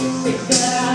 Sit down.